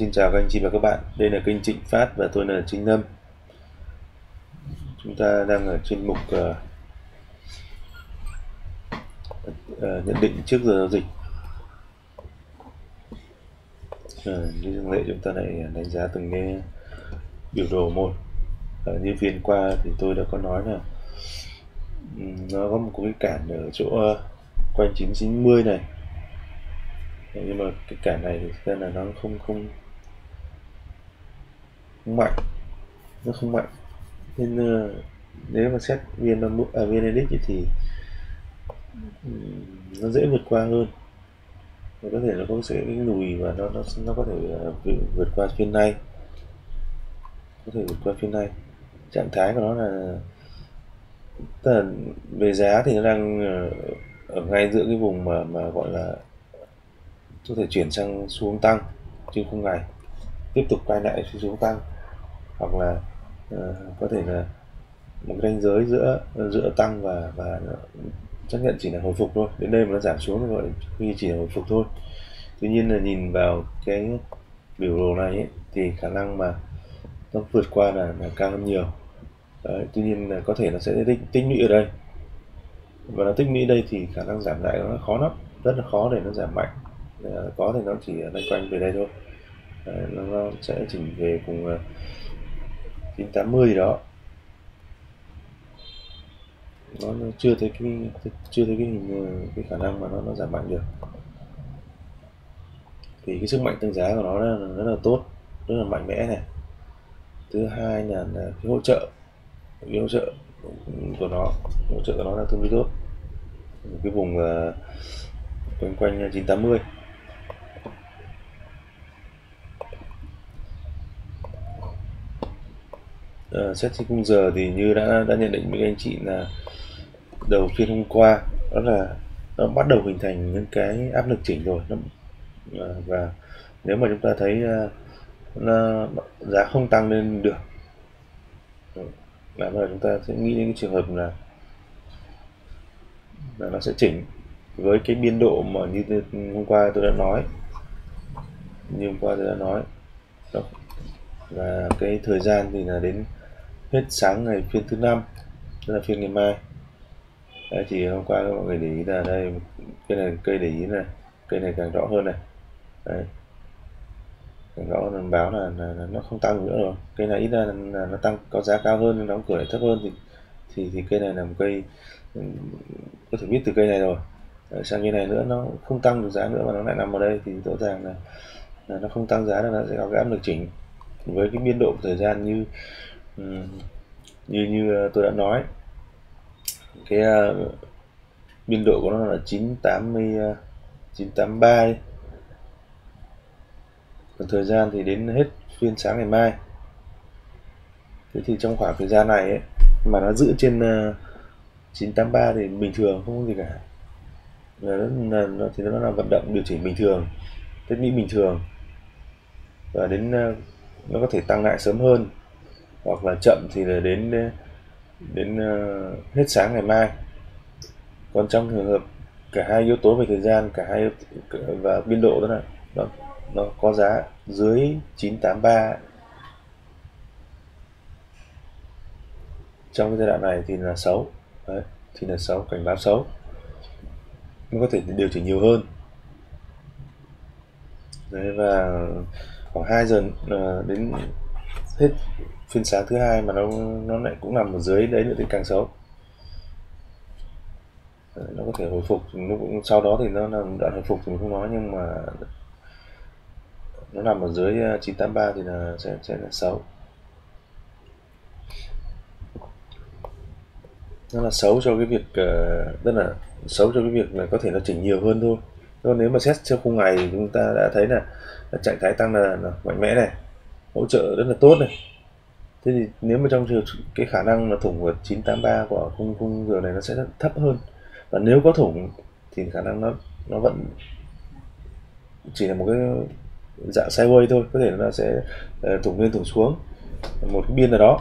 Xin chào các anh chị và các bạn, đây là kênh Trịnh Phát và tôi là Trinh Lâm. Chúng ta đang ở trên mục uh, uh, nhận định trước giờ giao dịch. Uh, như thường lệ chúng ta lại đánh giá từng cái biểu đồ một. Uh, như phiên qua thì tôi đã có nói là um, nó có một cái cản ở chỗ uh, quanh 990 này nhưng mà cái cản này thì ra là nó không không không mạnh. Nó không mạnh. Nên uh, nếu mà xét vn à, viên edit thì um, nó dễ vượt qua hơn. Và có thể nó có sẽ cái lùi và nó nó nó có thể uh, vượt qua phiên này có thể vượt qua phiên này trạng thái của nó là tức là về giá thì nó đang uh, ở ngay giữa cái vùng mà mà gọi là có thể chuyển sang xuống tăng trên khung ngày tiếp tục quay lại xuống tăng hoặc là uh, có thể là một cái ranh giới giữa giữa tăng và và chấp nhận chỉ là hồi phục thôi. Đến đây mà nó giảm xuống thì gọi như chỉ là hồi phục thôi. Tuy nhiên là nhìn vào cái biểu đồ này ấy, thì khả năng mà nó vượt qua là, là cao hơn nhiều. Đấy, tuy nhiên là có thể nó sẽ tích, tích lũy ở đây. Và nó tích lũy đây thì khả năng giảm lại nó khó lắm rất là khó để nó giảm mạnh. Ờ, có thì nó chỉ loanh quanh về đây thôi. Đấy, nó, nó sẽ chỉnh về cùng uh, 980 gì đó. Nó, nó chưa thấy cái chưa thấy cái hình ờ, cái khả năng mà nó nó giảm mạnh được. Thì cái sức mạnh tăng giá của nó là rất là tốt rất là mạnh mẽ này. Thứ hai là, là cái hỗ trợ cái hỗ trợ của nó hỗ trợ của nó là tương đối tốt. Cái vùng uh, quanh quanh ờ, 980 uh, xét trên khung giờ thì như đã đã nhận định với anh chị là đầu phiên hôm qua đó là nó bắt đầu hình thành những cái áp lực chỉnh rồi nó, uh, và nếu mà chúng ta thấy uh, nó, giá không tăng lên được là mà chúng ta sẽ nghĩ đến cái trường hợp là là nó sẽ chỉnh với cái biên độ mà như hôm qua tôi đã nói như hôm qua tôi đã nói đó. và cái thời gian thì là đến hết sáng ngày phiên thứ năm tức là phiên ngày mai. Đấy, thì hôm qua mọi người để ý là đây cái này cây để ý này cây này càng rõ hơn này. Đấy. càng rõ hơn báo là, là, là nó không tăng nữa rồi. Cây này ít ra là, là nó tăng có giá cao hơn đóng cửa lại thấp hơn thì thì thì cây này là một cây ừ, có thể biết từ cây này rồi. Đấy, sang cây này nữa nó không tăng được giá nữa mà nó lại nằm ở đây thì rõ ràng là, là nó không tăng giá là nó sẽ có cái áp lực chỉnh. Với cái biên độ thời gian như như như ờ, tôi đã nói cái uh, biên độ của nó là 980 uh, 983 đi. còn thời gian thì đến hết phiên sáng ngày mai. Thế thì trong khoảng thời gian này ấy, mà nó giữ trên ờ, uh, 983 thì bình thường không có gì cả. Là nó, là, nó thì nó là vận động điều chỉnh bình thường thiết bị bình thường. Và đến uh, nó có thể tăng lại sớm hơn hoặc là chậm thì là đến đến uh, hết sáng ngày mai. Còn trong trường hợp cả hai yếu tố về thời gian cả hai và biên độ đó là nó nó có giá dưới 983 trong cái giai đoạn này thì là xấu Đấy, thì là xấu cảnh báo xấu nó có thể điều chỉnh nhiều hơn. Đấy, và khoảng 2 giờ uh, đến hết phiên sáng thứ hai mà nó nó lại cũng nằm ở dưới đấy nữa thì càng xấu. Nó có thể hồi phục nó cũng sau đó thì nó là đoạn hồi phục thì mình không nói nhưng mà nó nằm ở dưới ờ, 983 thì là sẽ sẽ là xấu. Nó là xấu cho cái việc ờ, rất là xấu cho cái việc là có thể nó chỉnh nhiều hơn thôi. Còn nếu mà xét theo khung ngày thì chúng ta đã thấy là, là trạng thái tăng là, là mạnh mẽ này hỗ trợ rất là tốt này thế thì nếu mà trong trường cái khả năng mà thủng vượt 983 của khung khung giờ này nó sẽ thấp hơn. Và nếu có thủng thì khả năng nó nó vẫn chỉ là một cái dạng sideways thôi có thể nó sẽ ờ, thủng lên thủng xuống một cái biên nào đó.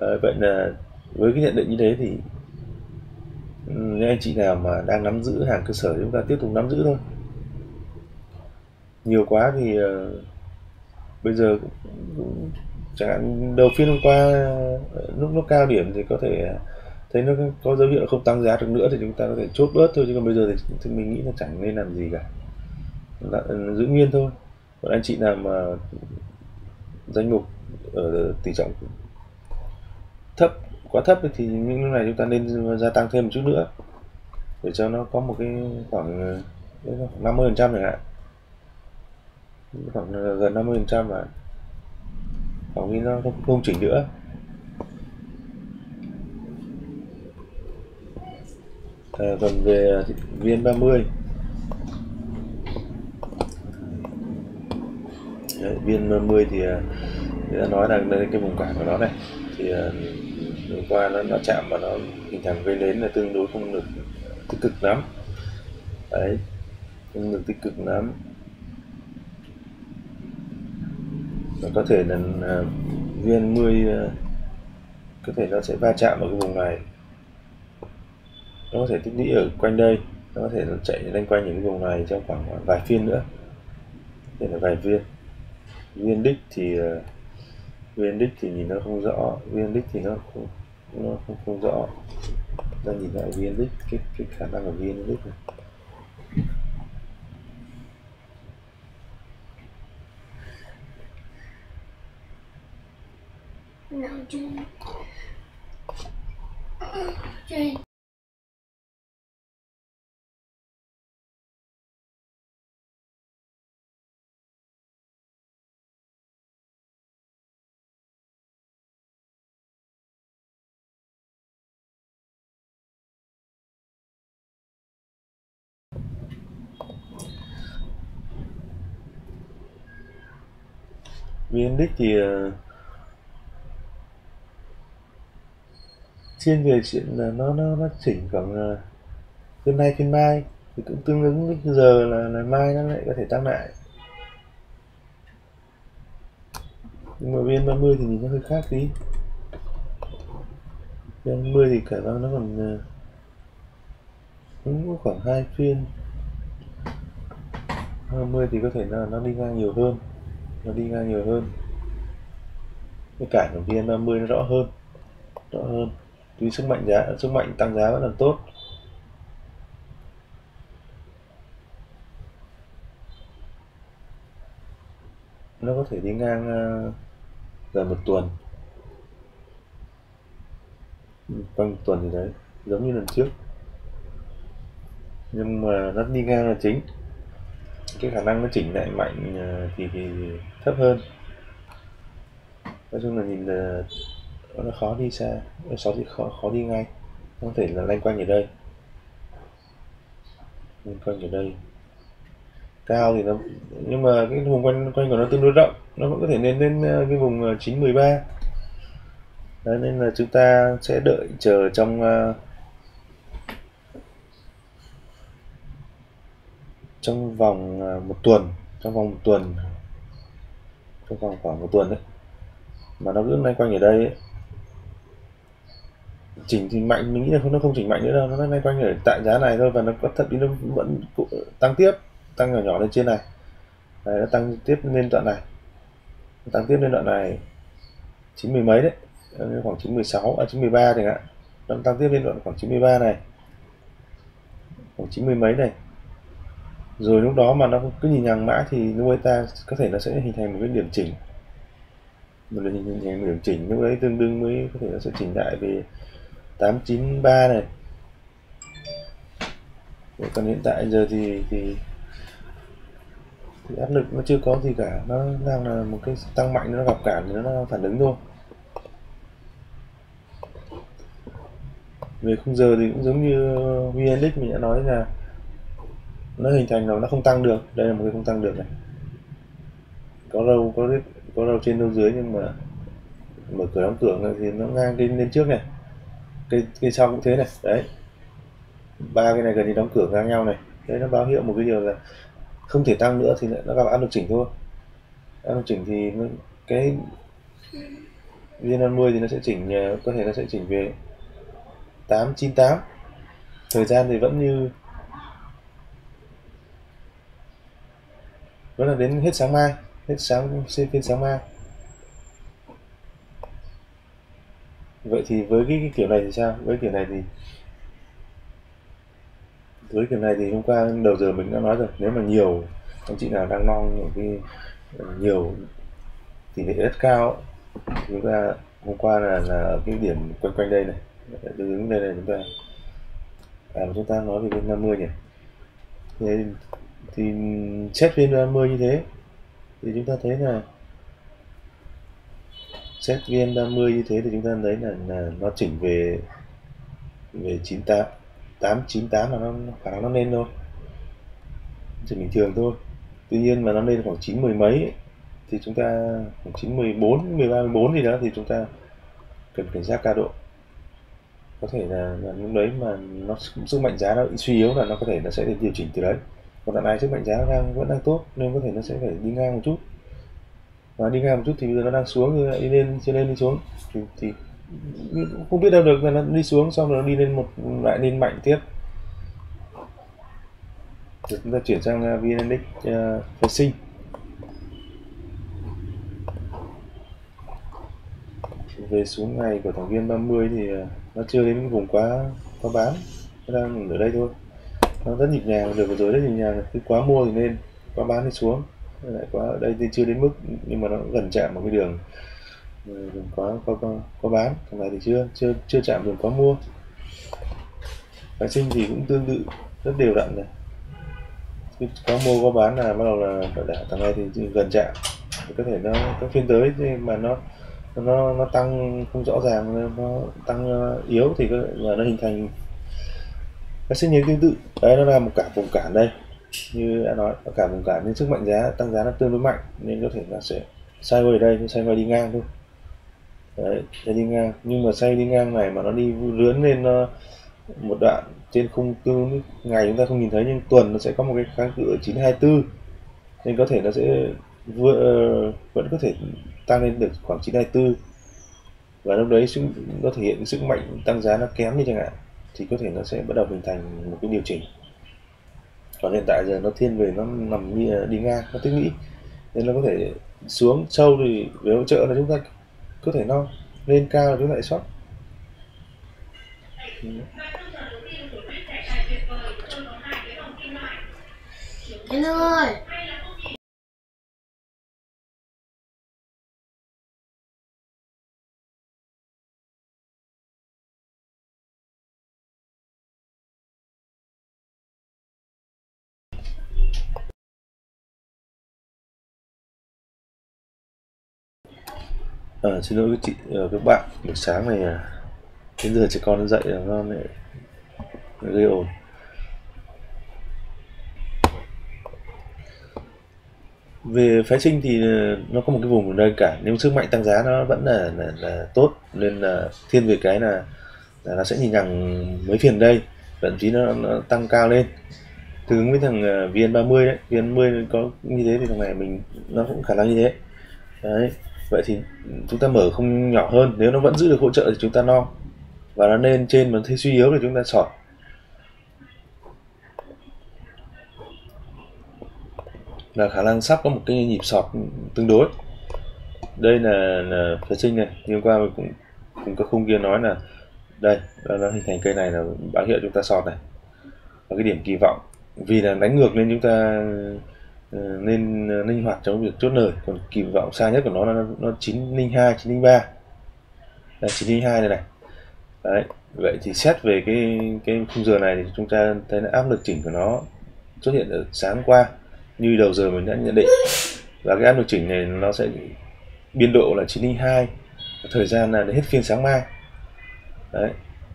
À, vậy là với cái nhận định như thế thì những anh chị nào mà đang nắm giữ hàng cơ sở chúng ta tiếp tục nắm giữ thôi. Nhiều quá thì uh, bây giờ cũng, chẳng hạn đầu phiên hôm qua ờ, lúc nó cao điểm thì có thể thấy nó có dấu hiệu không tăng giá được nữa thì chúng ta có thể chốt bớt thôi chứ còn bây giờ thì, thì mình nghĩ là chẳng nên làm gì cả. Là, ừ, giữ nguyên thôi. Còn anh chị nào mà danh mục ở tỷ trọng thấp quá thấp thì những lúc này chúng ta nên gia tăng thêm một chút nữa để cho nó có một cái khoảng ờ, 50 phần trăm chẳng hạn khoảng ờ, gần 50 phần trăm mà. Khoảng như nó không, không chỉnh nữa. À, còn về viên 30 Đấy, viên 30 thì ờ, người ta nói là đây cái vùng cản của nó này. Thì hôm qua nó, nó chạm và nó hình thành gây nến là tương đối không được tích cực lắm. Đấy không được tích cực lắm. Và có thể là à, viên 10 à, có thể nó sẽ va chạm vào cái vùng này. Nó có thể tích lũy ở quanh đây nó có thể nó chạy lên quanh những cái vùng này trong khoảng vài phiên nữa. Đây là vài viên. Viên đích thì à, viên đích thì nhìn nó không rõ viên đích thì nó không nó không, không rõ. Ta nhìn lại viên đích cái, cái khả năng của viên đích này. Nằm chung trên VN-Index thì ờ, thiên về chuyện là nó nó nó chỉnh khoảng ờ, uh, phiên nay phiên mai thì cũng tương ứng với giờ là, là mai nó lại có thể tăng lại. Nhưng mà viên 30 thì nhìn nó hơi khác tí. Viên 30 thì cả nó còn ờ, cũng có khoảng hai phiên. 20 thì có thể là nó đi ngang nhiều hơn nó đi ngang nhiều hơn. Cái cản của VN30 nó rõ hơn rõ hơn tuy sức mạnh giá sức mạnh tăng giá vẫn là tốt. Nó có thể đi ngang ờ, gần một tuần. Quanh tuần gì đấy giống như lần trước. Nhưng mà nó đi ngang là chính. Cái khả năng nó chỉnh lại mạnh ờ, thì, thì thấp hơn. Nói chung là nhìn là nó khó đi xa sáu thì khó khó đi ngay. Không thể là lanh quanh ở đây. Lanh quanh ở đây. Cao thì nó nhưng mà cái vùng quanh quanh của nó tương đối rộng. Nó vẫn có thể lên đến ờ, cái vùng ờ, 913 Đấy, nên là chúng ta sẽ đợi chờ trong uh, trong vòng uh, một tuần trong vòng một tuần trong vòng khoảng một tuần đấy. Mà nó cứ loanh quanh ở đây ấy chỉnh thì mạnh mình nghĩ là không nó không chỉnh mạnh nữa đâu nó nay quanh ở tại giá này thôi và nó có thậm chí nó vẫn tăng tiếp tăng nhỏ nhỏ lên trên này. Đấy, nó tăng tiếp lên đoạn này. Tăng tiếp lên đoạn này chín mươi mấy đấy ờ, khoảng chín mười sáu à chín mười ba chẳng hạn. Nó tăng tiếp lên đoạn khoảng chín mươi ba này. Khoảng chín mươi mấy này. Rồi lúc đó mà nó cứ nhìn hàng mã thì lúc ta có thể nó sẽ hình thành một cái điểm chỉnh. Một lần hình thành một điểm chỉnh lúc đấy tương đương với có thể nó sẽ chỉnh lại về 893 này. Còn hiện tại giờ thì thì thì áp lực nó chưa có gì cả. Nó đang là một cái tăng mạnh, nó gặp cản thì nó phản ứng thôi. Về khung giờ thì cũng giống như VNX mình đã nói là nó hình thành rồi, nó không tăng được. Đây là một cái không tăng được này. Có râu, có có râu trên râu dưới nhưng mà mở cửa đóng cửa này thì nó ngang lên lên trước này cây cây sau cũng thế này, đấy. Ba cái này gần như đóng cửa ngang nhau này. Đấy, nó báo hiệu một cái điều là không thể tăng nữa thì nó gặp áp lực chỉnh thôi. Áp lực chỉnh thì cái viên 50 thì nó sẽ chỉnh ờ, có thể nó sẽ chỉnh về 898 thời gian thì vẫn như vẫn là đến hết sáng mai, hết sáng phiên sáng mai. Vậy thì với cái, cái kiểu này thì sao? Với kiểu này thì với kiểu này thì hôm qua đầu giờ mình đã nói rồi. Nếu mà nhiều anh chị nào đang mong những cái ờ, nhiều tỷ lệ rất cao chúng ta hôm qua là là cái điểm quanh quanh đây này đứng đây này chúng ta à chúng ta nói về viên 50 nhỉ? Thế thì xét viên 50 như thế thì chúng ta thấy là xét viên 30 như thế thì chúng ta thấy là, là nó chỉnh về về 98 898 là nó khả năng nó lên thôi. Chỉ bình thường thôi. Tuy nhiên mà nó lên khoảng 9 mười mấy thì chúng ta khoảng 9 14 13 14 gì đó thì chúng ta cần cảnh giác cao độ. Có thể là, là lúc đấy mà nó sức mạnh giá nó bị suy yếu là nó có thể nó sẽ được điều chỉnh từ đấy. Còn đoạn này sức mạnh giá đang vẫn đang tốt nên có thể nó sẽ phải đi ngang một chút và đi ngang một chút thì bây giờ nó đang xuống như đi lên trên lên đi xuống. Thì, thì không biết đâu được là nó đi xuống xong rồi nó đi lên một lại lên mạnh tiếp. Rồi chúng ta chuyển sang uh, vn uh, sinh. Về xuống ngày của thằng viên 30 thì uh, nó chưa đến vùng quá quá bán. Nó đang ở đây thôi. Nó rất nhịp nhàng được vừa rồi rất nhịp nhàng cứ quá mua thì lên quá bán thì xuống lại quá ở đây thì chưa đến mức nhưng mà nó gần chạm một cái đường đường quá có có, có bán. Còn này thì chưa chưa chưa chạm đường quá mua. Phái sinh thì cũng tương tự rất đều đặn này. Có mua có bán là bắt đầu là đã thằng này thì gần chạm. Thì có thể nó có phiên tới mà nó nó nó tăng không rõ ràng nó tăng ờ, yếu thì là nó hình thành. Nó sẽ nhiều tương tự. Đấy nó là một cả vùng cản đây như đã nói cả vùng cản nên sức mạnh giá tăng giá nó tương đối mạnh nên có thể là sẽ sai ở đây nhưng sai đi ngang thôi. Đấy đi ngang. Nhưng mà sai đi ngang này mà nó đi lướn lên ờ, một đoạn trên khung tương ngày chúng ta không nhìn thấy nhưng tuần nó sẽ có một cái kháng cự ở 924 nên có thể nó sẽ vừa, ờ, vẫn có thể tăng lên được khoảng 924 và lúc đấy sức có thể hiện sức mạnh tăng giá nó kém đi chẳng hạn thì có thể nó sẽ bắt đầu hình thành một cái điều chỉnh còn hiện tại giờ nó thiên về, nó nằm như, đi ngang, nó tích nghĩ. Nên nó có thể xuống. Sâu thì về hỗ trợ là chúng ta có thể nó lên cao là chúng ta lại sót Anh ơi! À, xin lỗi các chị uh, các bạn. Buổi sáng này à, đến giờ trẻ con nó dậy là nó lại gây ồn. Về phái sinh thì ờ, nó có một cái vùng ở đây cả. Nếu sức mạnh tăng giá nó vẫn là là, là tốt nên là thiên về cái là, là nó sẽ nhìn nhằng mấy phiền đây. Thậm chí nó, nó tăng cao lên. Tương ứng với thằng VN30 đấy. VN30 có như thế thì thằng này mình nó cũng khả năng như thế. Đấy vậy thì chúng ta mở không nhỏ hơn nếu nó vẫn giữ được hỗ trợ thì chúng ta no. Và nó lên trên mà thấy suy yếu thì chúng ta sỏi là khả năng sắp có một cái nhịp sọt tương đối. Đây là, là phật sinh này. Như hôm qua mình cũng cũng có khung kia nói là đây là nó hình thành cây này là báo hiệu chúng ta sọt này. Và cái điểm kỳ vọng. Vì là đánh ngược nên chúng ta Ờ, nên ờ, linh hoạt trong việc chốt lời. Còn kỳ vọng xa nhất của nó là nó chín linh hai chín linh ba. Là chín linh hai này này. Đấy vậy thì xét về cái cái khung giờ này thì chúng ta thấy là áp lực chỉnh của nó xuất hiện ở sáng qua như đầu giờ mình đã nhận định. Và cái áp lực chỉnh này nó sẽ biên độ là 902 thời gian là đến hết phiên sáng mai. Đấy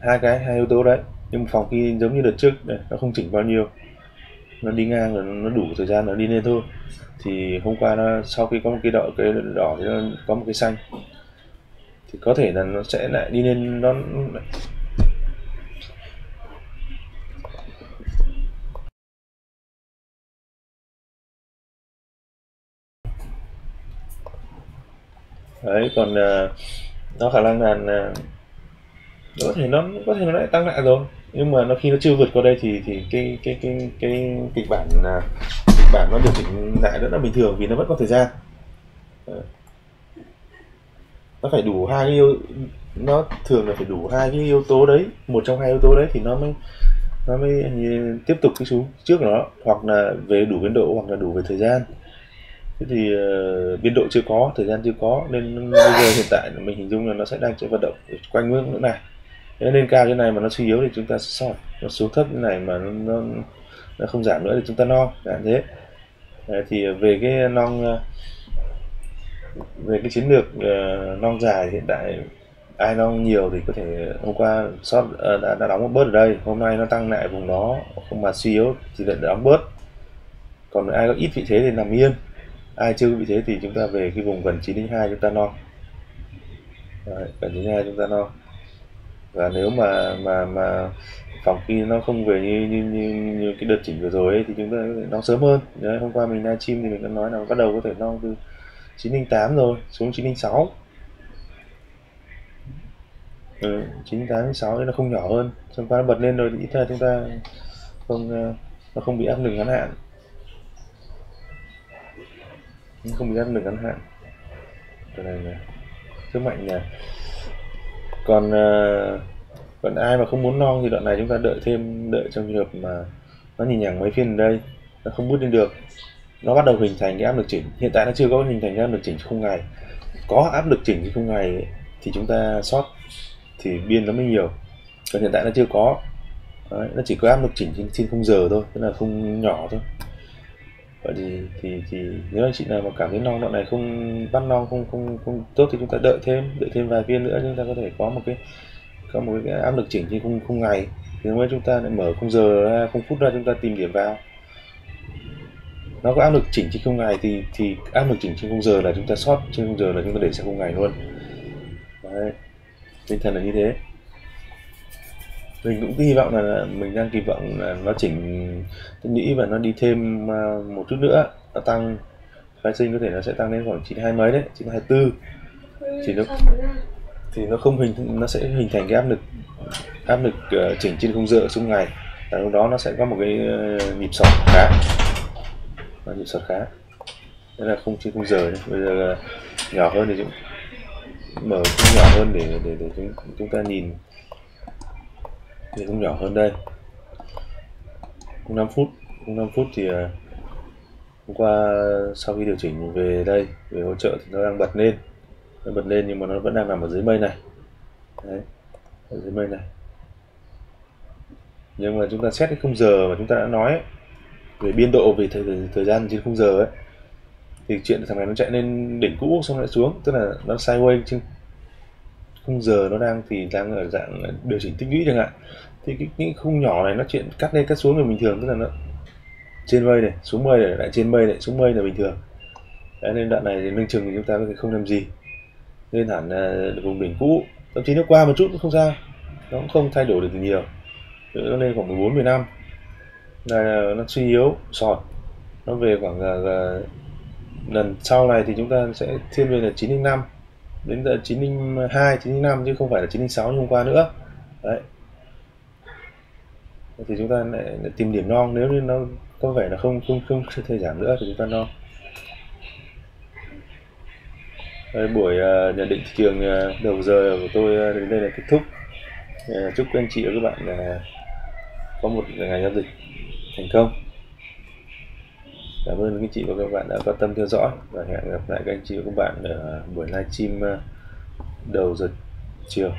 hai cái hai yếu tố đấy. Nhưng phòng khi giống như đợt trước này, nó không chỉnh bao nhiêu nó đi ngang rồi nó đủ thời gian nó đi lên thôi. Thì hôm qua nó sau khi có một cái đỏ cái đỏ thì nó có một cái xanh. Thì có thể là nó sẽ lại đi lên nó đấy còn uh, nó khả năng là, là có thể nó có thể nó lại tăng lại rồi. Nhưng mà nó khi nó chưa vượt qua đây thì thì cái cái cái cái kịch bản là kịch bản nó điều chỉnh lại rất là bình thường vì nó vẫn có thời gian. Ờ. Nó phải đủ hai cái yếu nó thường là phải đủ hai cái yếu tố đấy một trong hai yếu tố đấy thì nó mới nó mới tiếp tục cái xuống trước nó hoặc là về đủ biên độ hoặc là đủ về thời gian. Thế thì uh, biên độ chưa có thời gian chưa có nên bây giờ hiện tại mình hình dung là nó sẽ đang chạy vận động quanh ngưỡng nữa này nó lên cao như này mà nó suy yếu thì chúng ta sẽ sọt nó xuống thấp như này mà nó, nó, nó không giảm nữa thì chúng ta no. Dạng thế. Đấy, thì về cái non về cái chiến lược uh, non dài hiện tại ai non nhiều thì có thể hôm qua short uh, ờ, đã, đã đóng một bớt ở đây. Hôm nay nó tăng lại vùng đó không mà suy yếu thì lại đóng bớt. Còn ai có ít vị thế thì nằm yên. Ai chưa có vị thế thì chúng ta về cái vùng gần 902 chúng ta non Đấy, gần 902 chúng ta non và nếu mà mà mà phòng khi nó không về như như như, như cái đợt chỉnh vừa rồi ấy, thì chúng ta nó sớm hơn. Đấy, hôm qua mình livestream thì mình đã nói là bắt đầu có thể nó từ 908 rồi xuống 906 ừ, 986 nó không nhỏ hơn. Xong qua nó bật lên rồi thì ít ra chúng ta không ờ, nó không bị áp lực ngắn hạn. Không bị áp lực ngắn hạn. Cái này là sức mạnh nha còn uh, còn ai mà không muốn non thì đoạn này chúng ta đợi thêm đợi trong trường hợp mà nó nhìn nhằng mấy phiên đây nó không bút lên được. Nó bắt đầu hình thành cái áp lực chỉnh. Hiện tại nó chưa có hình thành cái áp lực chỉnh không ngày. Có áp lực chỉnh trên không ngày thì chúng ta sót thì biên nó mới nhiều. Còn hiện tại nó chưa có. Đấy, nó chỉ có áp lực chỉnh trên, trên không giờ thôi tức là không nhỏ thôi vậy thì thì thì nếu anh chị nào mà cảm thấy non đoạn này không, bắt non không không không tốt thì chúng ta đợi thêm đợi thêm vài viên nữa chúng ta có thể có một cái, có một cái áp lực chỉnh trên không không ngày. Thì mới chúng ta lại mở không giờ ra không phút ra chúng ta tìm điểm vào. Nó có áp lực chỉnh trên không ngày thì thì áp lực chỉnh trên không giờ là chúng ta sót trên không giờ là chúng ta để sang không ngày luôn. Đấy. tinh thần là như thế mình cũng hy vọng là mình đang kỳ vọng là nó chỉnh tôi nghĩ và nó đi thêm à, một chút nữa nó tăng. Phái sinh có thể nó sẽ tăng lên khoảng 92 mấy đấy 924 thì nó thì nó không hình nó sẽ hình thành cái áp lực áp lực uh, chỉnh trên không dựa xuống ngày. Và lúc đó nó sẽ có một cái uh, nhịp sọt khá. Và nhịp sọt khá. Đây là không trên không giờ đấy. bây giờ uh, nhỏ hơn thì chúng mở cũng nhỏ hơn để để để chúng chúng ta nhìn thì cũng nhỏ hơn đây. Cũng 5 phút cũng 5 phút thì à, hôm qua sau khi điều chỉnh về đây về hỗ trợ thì nó đang bật lên. Nó bật lên nhưng mà nó vẫn đang nằm ở dưới mây này. Đấy ở dưới mây này. Nhưng mà chúng ta xét cái khung giờ mà chúng ta đã nói ấy, về biên độ về thời, thời, thời gian trên khung giờ ấy thì chuyện thằng này nó chạy lên đỉnh cũ xong lại xuống tức là nó sideways trên khung giờ nó đang thì đang ở dạng điều chỉnh tích lũy chẳng hạn. Thì cái, cái khung nhỏ này nó chuyện cắt lên cắt xuống là bình thường tức là nó trên mây này xuống mây này lại trên mây này xuống mây là bình thường. Đấy, nên đoạn này thì nâng chừng thì chúng ta có thể không làm gì. Lên hẳn uh, vùng đỉnh cũ thậm chí nó qua một chút cũng không sao. Nó cũng không thay đổi được nhiều. Nó lên khoảng 14 15 là nó suy yếu sọt. Nó về khoảng uh, lần sau này thì chúng ta sẽ thiên về là 905 đến giờ 902 905 chứ không phải là 906 như hôm qua nữa. Đấy. Thì chúng ta lại, lại tìm điểm non nếu như nó có vẻ là không không không thể giảm nữa thì chúng ta non Đây, buổi uh, nhận định thị trường uh, đầu giờ của tôi uh, đến đây là kết thúc. Uh, chúc các anh chị và các bạn uh, có một ngày giao dịch thành công cảm ơn các anh chị và các bạn đã quan tâm theo dõi. Và hẹn gặp lại các anh chị và các bạn ở buổi livestream ờ, đầu giờ chiều.